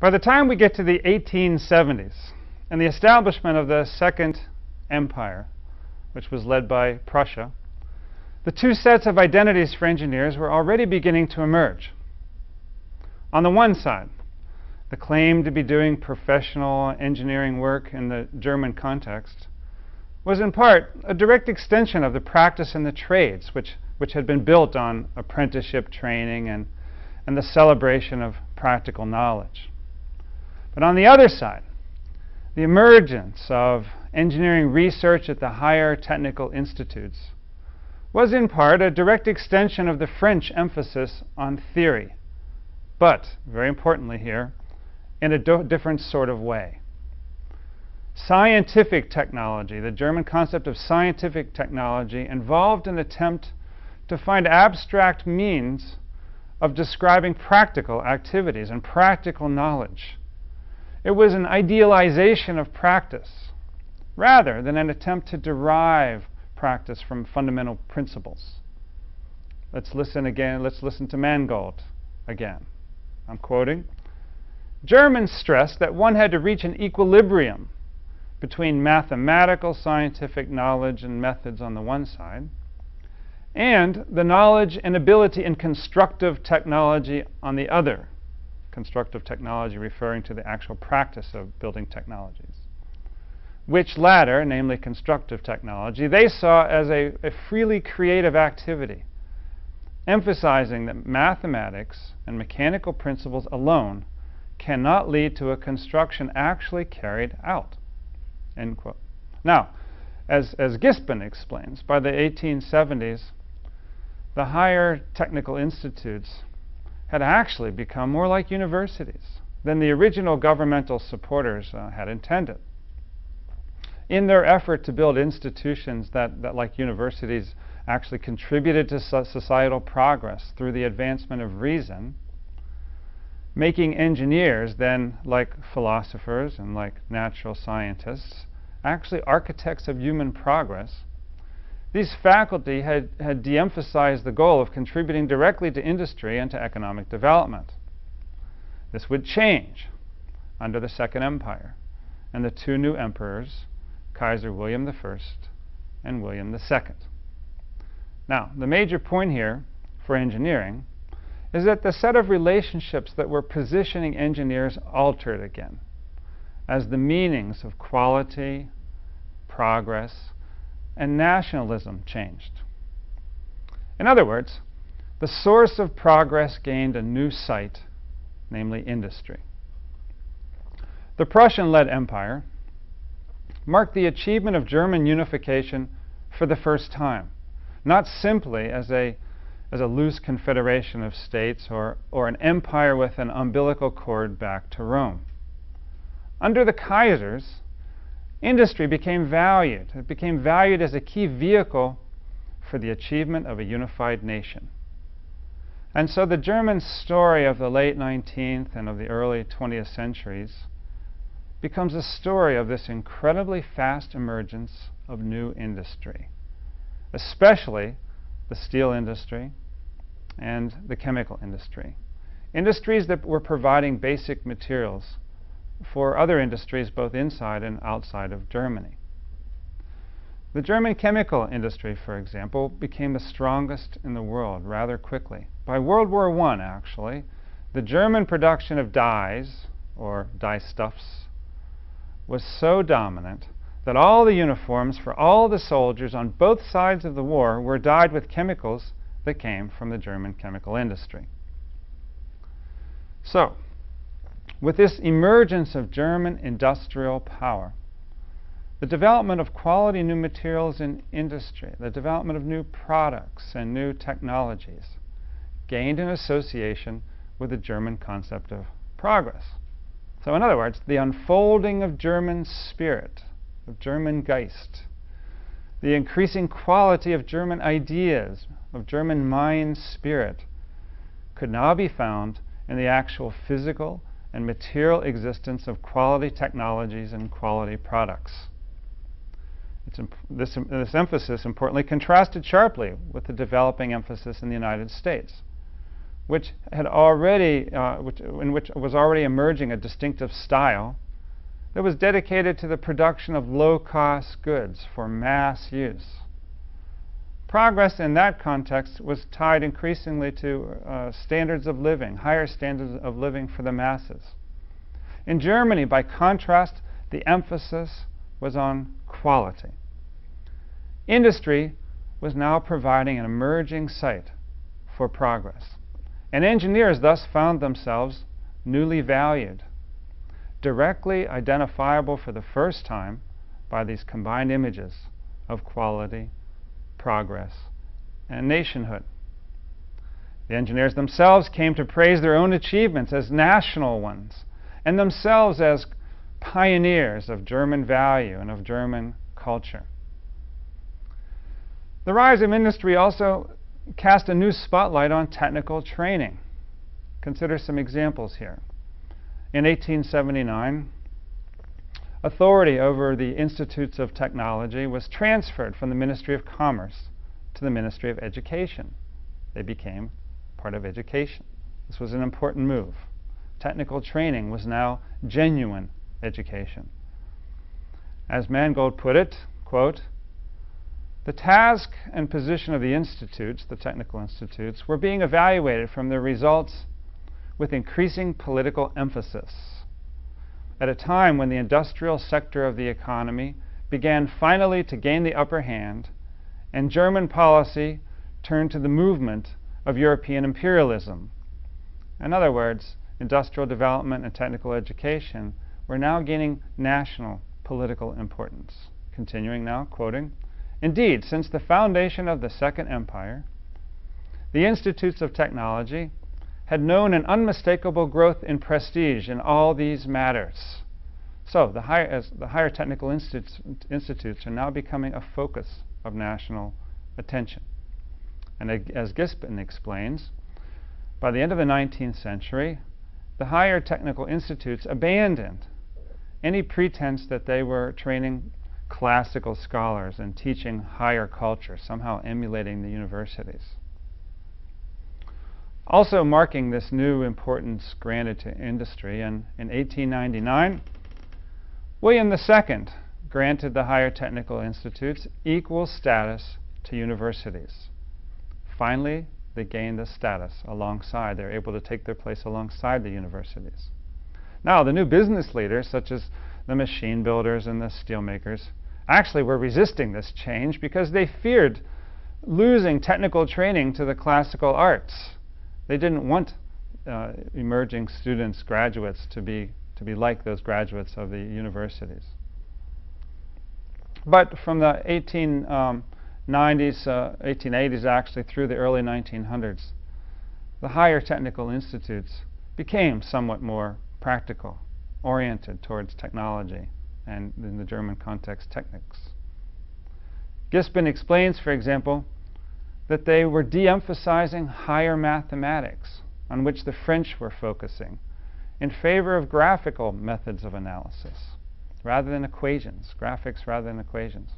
By the time we get to the 1870s and the establishment of the Second Empire, which was led by Prussia, the two sets of identities for engineers were already beginning to emerge. On the one side, the claim to be doing professional engineering work in the German context was in part a direct extension of the practice in the trades, which, which had been built on apprenticeship training and, and the celebration of practical knowledge. But on the other side, the emergence of engineering research at the higher technical institutes was in part a direct extension of the French emphasis on theory, but, very importantly here, in a different sort of way. Scientific technology, the German concept of scientific technology, involved an attempt to find abstract means of describing practical activities and practical knowledge. It was an idealization of practice rather than an attempt to derive practice from fundamental principles. Let's listen again. Let's listen to Manegold again. I'm quoting. Germans stressed that one had to reach an equilibrium between mathematical scientific knowledge and methods on the one side and the knowledge and ability in constructive technology on the other. Constructive technology referring to the actual practice of building technologies which latter, namely constructive technology, they saw as a, a freely creative activity, emphasizing that mathematics and mechanical principles alone cannot lead to a construction actually carried out. End quote. Now, as, as Gispen explains, by the 1870s, the higher technical institutes had actually become more like universities than the original governmental supporters uh, had intended. In their effort to build institutions that, that like universities, actually contributed to societal progress through the advancement of reason, making engineers then, like philosophers and like natural scientists, actually architects of human progress, these faculty had, had de emphasized the goal of contributing directly to industry and to economic development. This would change under the Second Empire, and the two new emperors Kaiser William I and William II. Now, the major point here for engineering is that the set of relationships that were positioning engineers altered again as the meanings of quality, progress, and nationalism changed. In other words, the source of progress gained a new site, namely industry. The Prussian led empire marked the achievement of German unification for the first time, not simply as a, as a loose confederation of states or, or an empire with an umbilical cord back to Rome. Under the Kaisers, industry became valued. It became valued as a key vehicle for the achievement of a unified nation. And so the German story of the late 19th and of the early 20th centuries becomes a story of this incredibly fast emergence of new industry, especially the steel industry and the chemical industry. Industries that were providing basic materials for other industries both inside and outside of Germany. The German chemical industry, for example, became the strongest in the world rather quickly. By World War I, actually, the German production of dyes, or dye stuffs, was so dominant that all the uniforms for all the soldiers on both sides of the war were dyed with chemicals that came from the German chemical industry. So, with this emergence of German industrial power, the development of quality new materials in industry, the development of new products and new technologies, gained an association with the German concept of progress. So, in other words, the unfolding of German spirit, of German Geist, the increasing quality of German ideas, of German mind spirit, could now be found in the actual physical and material existence of quality technologies and quality products. This, this, emphasis, importantly, contrasted sharply with the developing emphasis in the United States, which had already, uh, which, in which was already emerging a distinctive style that was dedicated to the production of low-cost goods for mass use. Progress in that context was tied increasingly to uh, standards of living, higher standards of living for the masses. In Germany, by contrast, the emphasis was on quality. Industry was now providing an emerging site for progress. And engineers thus found themselves newly valued, directly identifiable for the first time by these combined images of quality progress, and nationhood. The engineers themselves came to praise their own achievements as national ones, and themselves as pioneers of German value and of German culture. The rise of industry also cast a new spotlight on technical training. Consider some examples here. In 1879, Authority over the Institutes of Technology was transferred from the Ministry of Commerce to the Ministry of Education. They became part of education. This was an important move. Technical training was now genuine education. As Manegold put it, quote, the task and position of the institutes, the technical institutes, were being evaluated from their results with increasing political emphasis at a time when the industrial sector of the economy began finally to gain the upper hand and German policy turned to the movement of European imperialism. In other words, industrial development and technical education were now gaining national political importance. Continuing now, quoting, Indeed, since the foundation of the Second Empire, the institutes of technology had known an unmistakable growth in prestige in all these matters. So the higher, the higher technical institutes, institutes are now becoming a focus of national attention. And as Gispen explains, by the end of the 19th century, the higher technical institutes abandoned any pretense that they were training classical scholars and teaching higher culture, somehow emulating the universities. Also marking this new importance granted to industry, and in 1899, William II granted the higher technical institutes equal status to universities. Finally, they gained this status alongside. They're able to take their place alongside the universities. Now, the new business leaders, such as the machine builders and the steelmakers, actually were resisting this change because they feared losing technical training to the classical arts. They didn't want uh, emerging students, graduates, to be, to be like those graduates of the universities. But from the 1890s, um, uh, 1880s actually, through the early 1900s, the higher technical institutes became somewhat more practical, oriented towards technology, and in the German context, technics. Gispen explains, for example, that they were de emphasizing higher mathematics, on which the French were focusing, in favor of graphical methods of analysis, rather than equations, graphics rather than equations.